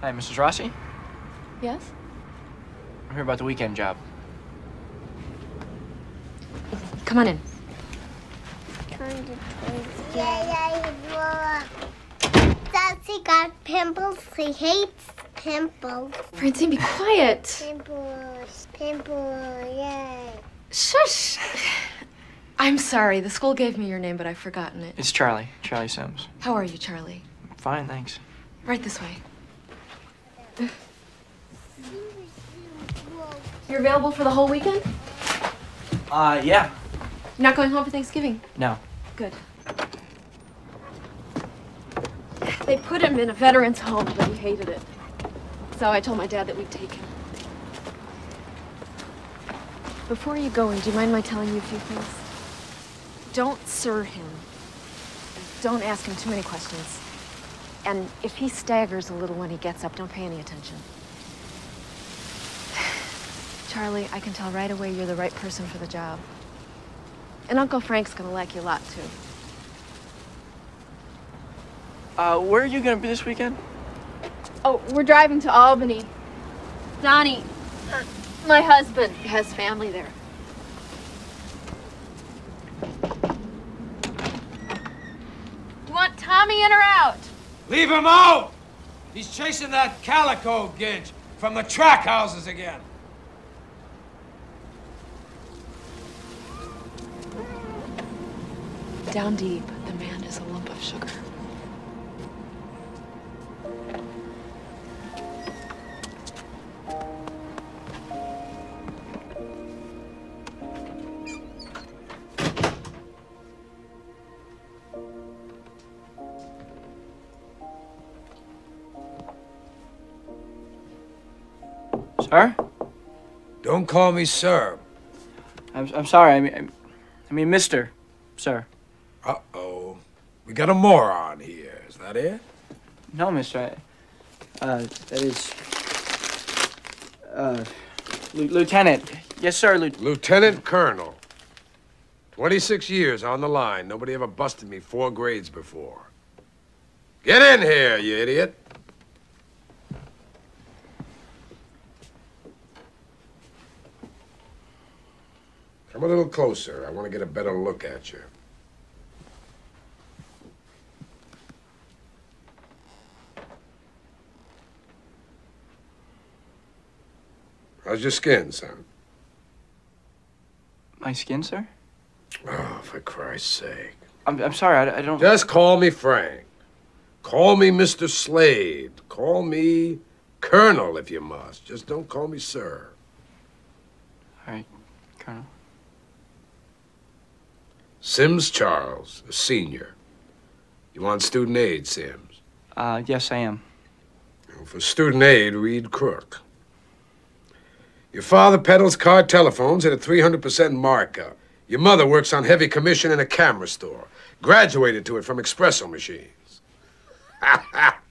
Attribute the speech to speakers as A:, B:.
A: Hi, Mrs. Rossi.
B: Yes?
A: I'm here about the weekend job.
B: Come on in.
C: Sassy got pimples. He hates pimples.
B: Francine, be quiet.
C: Pimples. Pimples. Yay.
B: Shush. I'm sorry. The school gave me your name, but I've forgotten it.
A: It's Charlie. Charlie Simms.
B: How are you, Charlie?
A: Fine, thanks.
B: Right this way. You're available for the whole weekend?
A: Uh, yeah.
B: You're not going home for Thanksgiving?
A: No.
B: Good. They put him in a veteran's home, but he hated it. So I told my dad that we'd take him. Before you go in, do you mind my telling you a few things? Don't sir him. Don't ask him too many questions. And if he staggers a little when he gets up, don't pay any attention. Charlie, I can tell right away you're the right person for the job. And Uncle Frank's gonna like you a lot, too.
A: Uh, where are you gonna be this weekend?
B: Oh, we're driving to Albany. Donnie, my husband, has family there. Do you want Tommy in or out?
D: Leave him out! He's chasing that calico ginge from the track houses again.
B: Down deep, the man is a lump of sugar.
A: Sir?
D: Don't call me sir.
A: I'm, I'm sorry. I mean, I mean, Mister, sir.
D: Uh-oh. We got a moron here. Is that it?
A: No, Mister. I, uh, that is. Uh, Lieutenant. Yes, sir. Lieu-
D: Lieutenant Colonel. 26 years on the line. Nobody ever busted me four grades before. Get in here, you idiot. Come a little closer. I want to get a better look at you. How's your skin, son?
A: My skin, sir.
D: Oh, for Christ's sake.
A: I'm, I'm sorry. I, I don't.
D: Just call me Frank. Call me Mr. Slade. Call me Colonel if you must. Just don't call me sir.
A: All right, Colonel.
D: Simms Charles, a senior. You want student aid, Simms?
A: Uh, yes, I am.
D: Well, For student aid, read Crook. Your father peddles car telephones at a 300% markup. Your mother works on heavy commission in a camera store. Graduated to it from espresso machines.